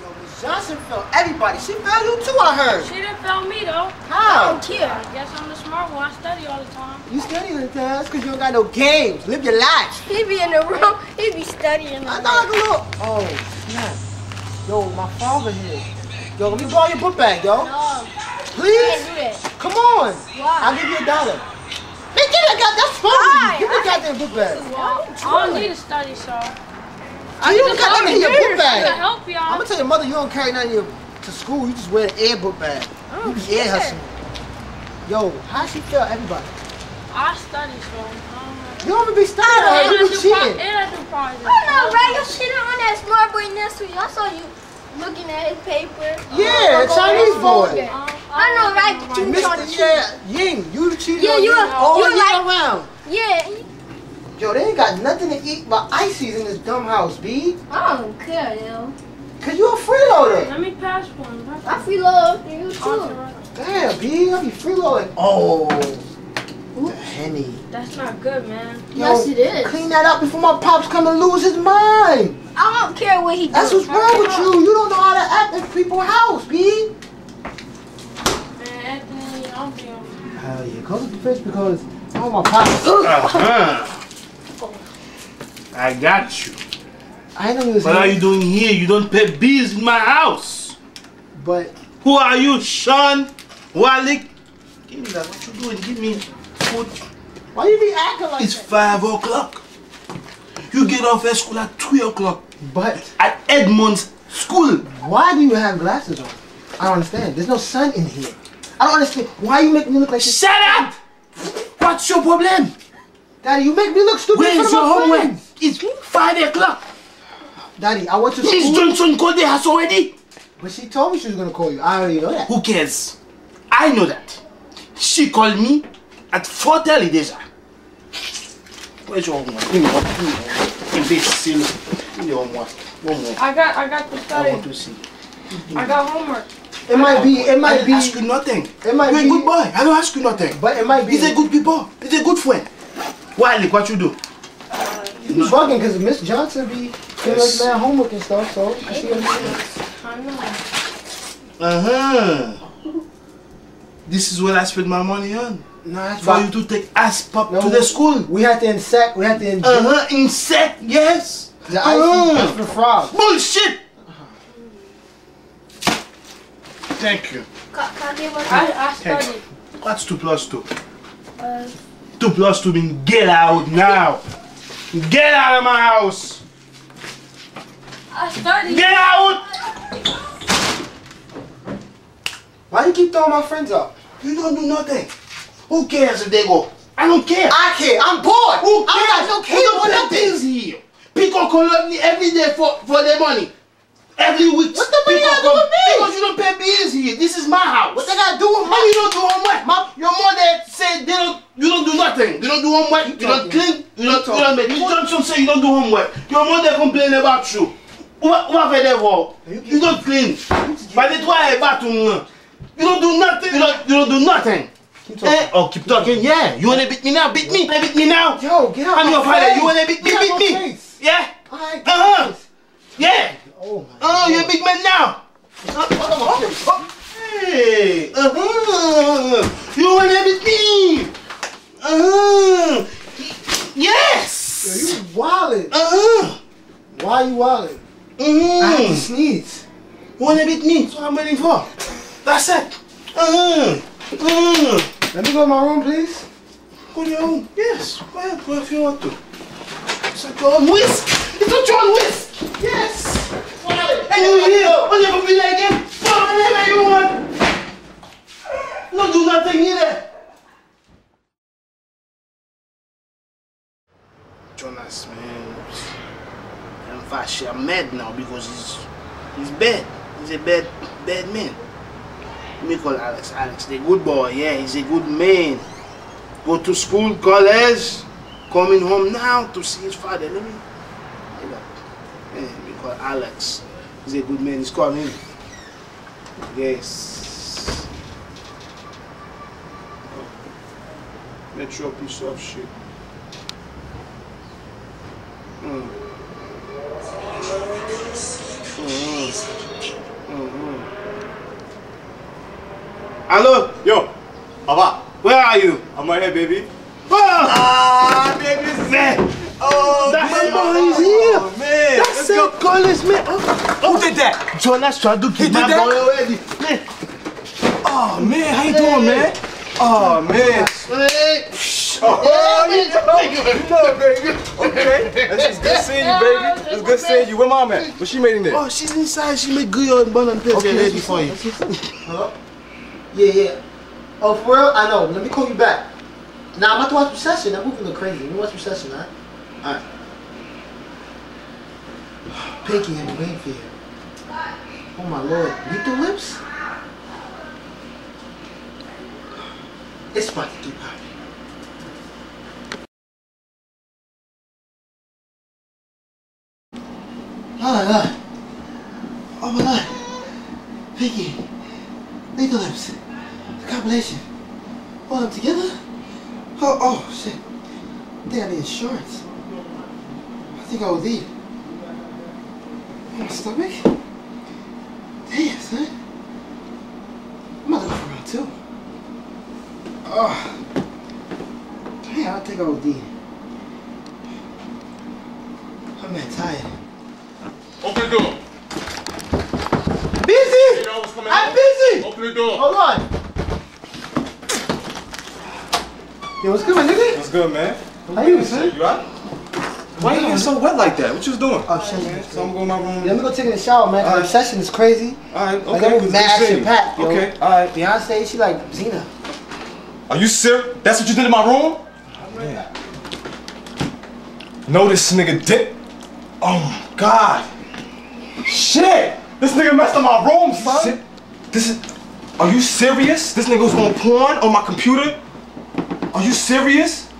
Yo, Miss Johnson felt everybody. She felt you too, I heard. She didn't fail me though. How? I don't care. I guess I'm the smart one. I study all the time. You studying the test because you don't got no games. Live your life. He be in the room. He be studying. I thought I can look. Oh, snap. Yo, my father here. Yo, let me borrow your book bag, yo. No, Please? can't do that. Come on. Why? I'll give you a dollar. Man, give me that. That's funny. Give me the goddamn book bag. I don't need to study, so. I you don't got nothing in your book To bag. help I'm y'all. gonna tell your mother you don't carry nothing in your, to school. You just wear an air book bag. I You don't be air care. hustling. Yo, how she feel everybody? I study, so. um, You don't even be studying. And her. I You be cheating. and I do prizes. Oh no, Ray, you're sitting on that smart boy next to you. I saw you looking at his paper. Yeah, Uh, Chinese boy. folder. Um, I know, don't right? You my- trying Mr. to cheat. Yeah, Ying, you the cheater. Yeah, on you Ying a- all you a year like- around. Yeah, Yo, they ain't got nothing to eat but ices in this dumb house, B. I don't care, yo. Cause you a freeloader. Let me pass one. Pass I feel love for you one. too. Damn, B, I be freeloading. Oh, the henny. That's not good, man. Yo, Yes, it is. Clean that up before my pops come and lose his mind. I don't care what he That's does. That's what's wrong with you. You don't know how to act in people's house, B. Man, Anthony, I'm being. Hell yeah, go to the fridge because I want my pops. Uh-huh. I got you. I know you What are you doing here? You don't pay bills in my house. but Who are you, Sean? Walik? Give me that. What you doing? Give me food. why you be acting like It's that? five o'clock. You get off at school at three o'clock But at Edmond's school. why do you have glasses on? I don't understand. There's no sun in here. I don't understand. Why you make me look like this? Shut up! What's your problem? Daddy, you make me look stupid Where's your homework? friends. It's five o'clock. Daddy, I went to Miss school, Johnson called the house already. but she told me she was gonna call you. I already know that. Who cares? I know that. She called me at 4.30 déjà. Where's your homework? Give me one. Give me one. Imbecile. Give me your homework. One more. I got, I got to I study. want to see. I got homework. It might be. It might didn't be. ask you nothing. It might You're be. a good boy. I don't ask you nothing. But it might be. He's a good people. He's a good friend. Wiley, what you do? You be bugging because Miss Johnson be giving us Yes. man homework and stuff. So I see what I know. Uh-huh. This is what I spend my money on. No, that's For why you to take ass pop No. to the school. we had to insect. We had to inject Uh-huh. Insect, yes. the ice Uh-huh. that's for the frogs. Bullshit. Thank you. Can, can I? I, I Thanks. studied. What's 2 plus 2? Uh, 2 plus 2 means get out now. Get out of my house. I studied. Get out. Why you keep throwing my friends up? You don't do nothing. Who cares if they go? I don't care. I care. I'm bored. Who cares? got no We cable don't or pay nothing. bills here. People collect me every day for, for their money. Every week. What the money people got to do with me? Because you don't pay bills here. This is my house. What they gotta do with And my? you don't do homework. My- Your mother said they don't. You don't do nothing. You don't do homework. You, don't clean. You don't. You talking. don't make. You Johnson say you don't do homework. Your mother complain about you. What what fait des voix? You You don't clean. But the toi est bathroom. You don't do nothing. You don't. You don't do nothing. Keep talking. Eh? Oh, keep talking. Yeah. You wanna beat me now? Beat me. Beat me now. Yo, get out I'm my your father. face. You wanna beat me? Get out Beat my me. face. Yeah. Alright, get Uh-huh. out my face. Yeah. Oh. Oh, you're a big man now. Out my. Oh, Hey, uh-huh. You wanna beat me? Uh-huh. Yo, Yes. you wildin'. Uh-huh. Why you wildin'? I had to Uh-huh. sneeze. You wanna beat me? That's what I'm waiting for. That's it. Uh-huh. Uh-huh. Let me go to my room, please. Go to your room. Yes. Go if you want to. It's your own whisk. It's your own whisk. Yes. And you here. I'll never be there again. Go whenever you want. Don't do nothing either. Jonas, man. I'm fast. I'm mad now because he's he's bad. He's a bad bad man. Me call Alex. Alex, the good boy. Yeah, he's a good man. Go to school, college, coming home now to see his father. Let me, let me call Alex. He's a good man. He's coming. Yes. Metro piece of shit. -hmm. Hello? Yo, Baba. Where are you? I'm right here, baby. Oh! Ah, baby, Oh, That man. boy is here. Oh, man. That's Let's go. it, Collins, man. Oh, Who did that? Jonas tried to He kill did my that? boy already. Man. Oh, man, how you doing, man? Oh, man. Hey. Oh, you know, you know, baby. Okay, it's, it's good seeing you, baby. It's good seeing you. Where mom at? What she made in there? Oh, she's inside. She made good and bun and pepper Okay, ready that's for you. Hello? Yeah, yeah. Oh, for real? I know. Let me call you back. Nah, I'm about to watch Recession. I'm moving a little crazy. Let me watch Recession, alright? Pinky and waiting. Oh my lord. Lethal lips? It's about to get poppy. Oh my god. Oh my god. Lethal lips. The combination. Oh, them together? Oh, oh, shit. I think I need insurance. I think I will need. My stomach? Damn, son. Eh? I'm about to go for round two. Oh. Damn, I think I will need. I'm that tired. Open the door. Busy! You know I'm out? busy! Open the door. Hold on. Yo, what's good, my nigga? What's good, man? How you, son? You alright? Why are you getting so wet like that? What you was doing? Oh, shit. man. So I'm going to my room. Let me go take a shower, man. Alright. The session is crazy. Alright, Like, okay. I'm good mad seeing action packed, yo. Okay, alright. Beyonce, she like Xena. Are you serious? That's what you did in my room? Man. No, this nigga did. Oh my god. Shit! This nigga messed up my room, son. This is. Are you serious? This nigga was on porn on my computer? Are you serious?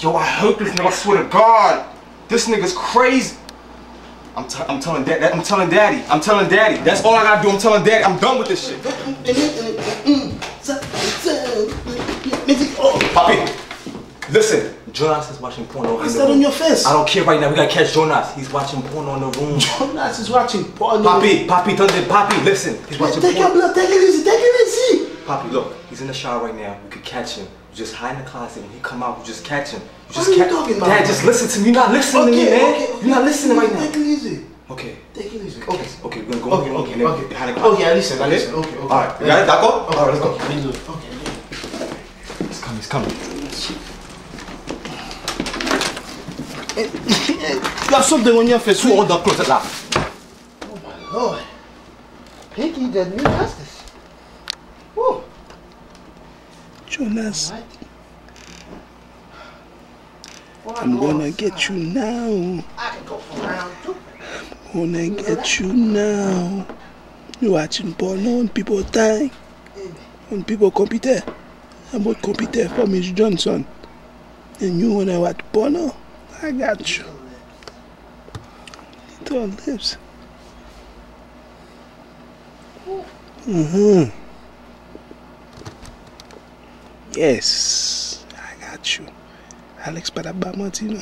Yo, I hate this nigga. I swear to God. This nigga's crazy. I'm, t- I'm telling dad. I'm telling daddy. I'm telling daddy. That's all I gotta do. I'm telling daddy. I'm done with this shit. Papi, listen. Jonas is watching porno What's that on your face? I don't care right now. We gotta catch Jonas. He's watching porno in the room. Jonas is watching porn. Papi, Papi, Thunder, Papi, listen. He's watching Take your blood. Take it easy. Take it easy. Papi, look. He's in the shower right now. We could catch him. Just hide in the closet. When he come out, we just catch him. You What are you talking about? Dad, just listen to me. You're not listening to me, man. You're not listening right Take now. it easy. Okay. Take it easy. Okay, okay, we're gonna go Okay, okay, okay, okay, okay. The closet. Okay, I listen, I listen. Okay, okay. Alright, you got it, Daco? Alright, let's go. Okay, okay. He's coming, he's coming. You got something on your face. Two other clothes at that. Oh my lord. Pinky the new justice. Jonas? I'm gonna get you now. I can go for round two. Gonna get you now. You watching porno on people time. On people computer. I'm on computer for Miss Johnson. And you wanna watch porno? I got you. Little lips. Mm-hmm. Yes, I got you. Alex Padaba Martino.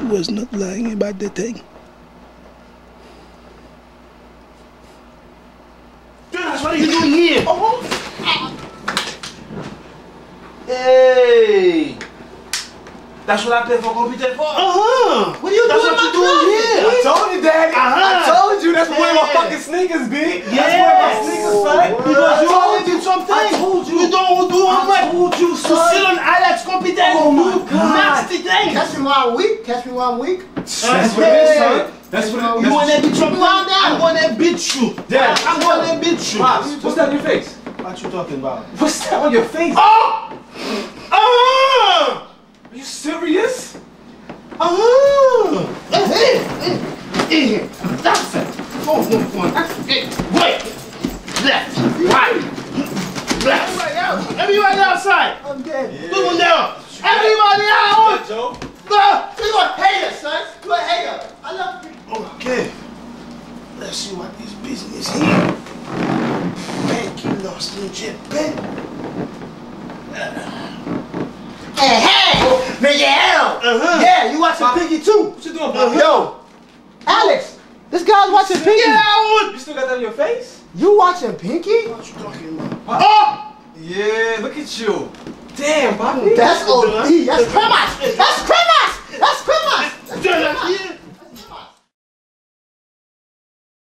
He was not lying about the thing. Jonas, what are you doing here? Hey! That's what I pay for computer for. Uh-huh. What are you That's doing what in you my doing here. I told you, Daddy. I Uh-huh. I told you. That's where my fucking sneakers be. That's 60 days. Oh my God. 60 days. Catch me while I'm weak. Catch me while I'm weak. That's, what it is, son. That's what it is. You want that bitch from down? I'm going that bitch you. Dad. I'm going that bitch you. Pops, what's that on your face? What you talking about? What's that on your face? Oh! Oh! Are you serious? Oh! That's it. In here. That's it. Oh, one point. That's it. Wait. Left. Right. Left. Everybody outside. I'm dead. Put one down. Joe. No, you a hater, son. You a hater. I love you. Okay. Let's see what this business here. Bank you lost in Japan. Hey, hey! Nigga, hell! Uh-huh. Yeah, you watching Piggy too? What you doing, Poppy? Yo, Alex, this guy's watching Pinky. You still got that on your face? You watching Pinky? What you talking about? Oh! Yeah, look at you. Damn, Bobby. That's OD. That's premise. That's premise. That's premise.